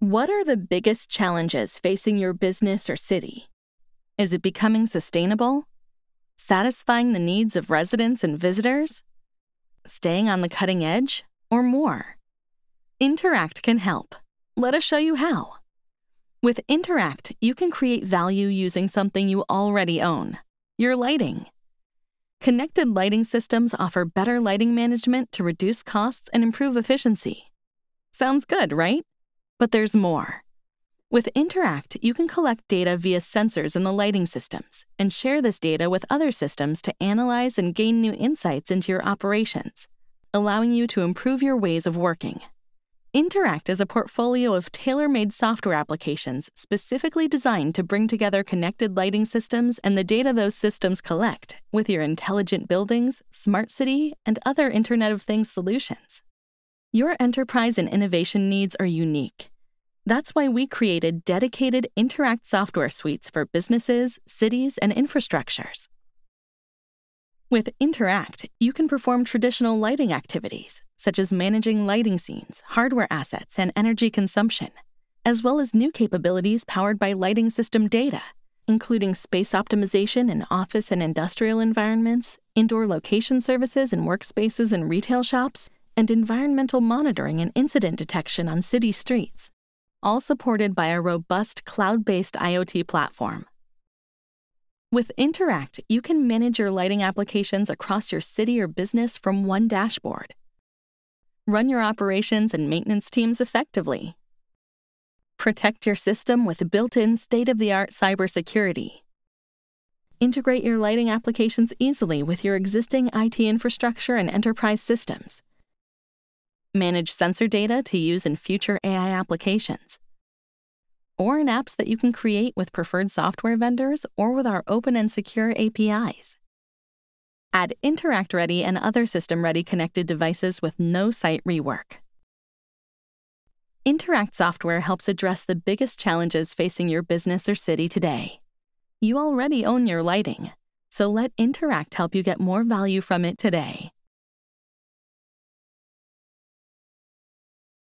What are the biggest challenges facing your business or city? Is it becoming sustainable? Satisfying the needs of residents and visitors? Staying on the cutting edge? Or more? Interact can help. Let us show you how. With Interact, you can create value using something you already own your lighting. Connected lighting systems offer better lighting management to reduce costs and improve efficiency. Sounds good, right? But there's more. With Interact, you can collect data via sensors in the lighting systems and share this data with other systems to analyze and gain new insights into your operations, allowing you to improve your ways of working. Interact is a portfolio of tailor made software applications specifically designed to bring together connected lighting systems and the data those systems collect with your intelligent buildings, smart city, and other Internet of Things solutions. Your enterprise and innovation needs are unique. That's why we created dedicated Interact software suites for businesses, cities, and infrastructures. With Interact, you can perform traditional lighting activities, such as managing lighting scenes, hardware assets, and energy consumption, as well as new capabilities powered by lighting system data, including space optimization in office and industrial environments, indoor location services in workspaces and retail shops, and environmental monitoring and incident detection on city streets, all supported by a robust cloud based IoT platform. With Interact, you can manage your lighting applications across your city or business from one dashboard. Run your operations and maintenance teams effectively. Protect your system with built in state of the art cybersecurity. Integrate your lighting applications easily with your existing IT infrastructure and enterprise systems. Manage sensor data to use in future AI applications or in apps that you can create with preferred software vendors or with our open and secure APIs. Add Interact Ready and other system ready connected devices with no site rework. Interact software helps address the biggest challenges facing your business or city today. You already own your lighting, so let Interact help you get more value from it today.